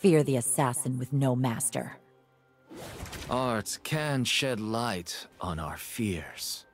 Fear the assassin with no master. Art can shed light on our fears.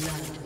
blood.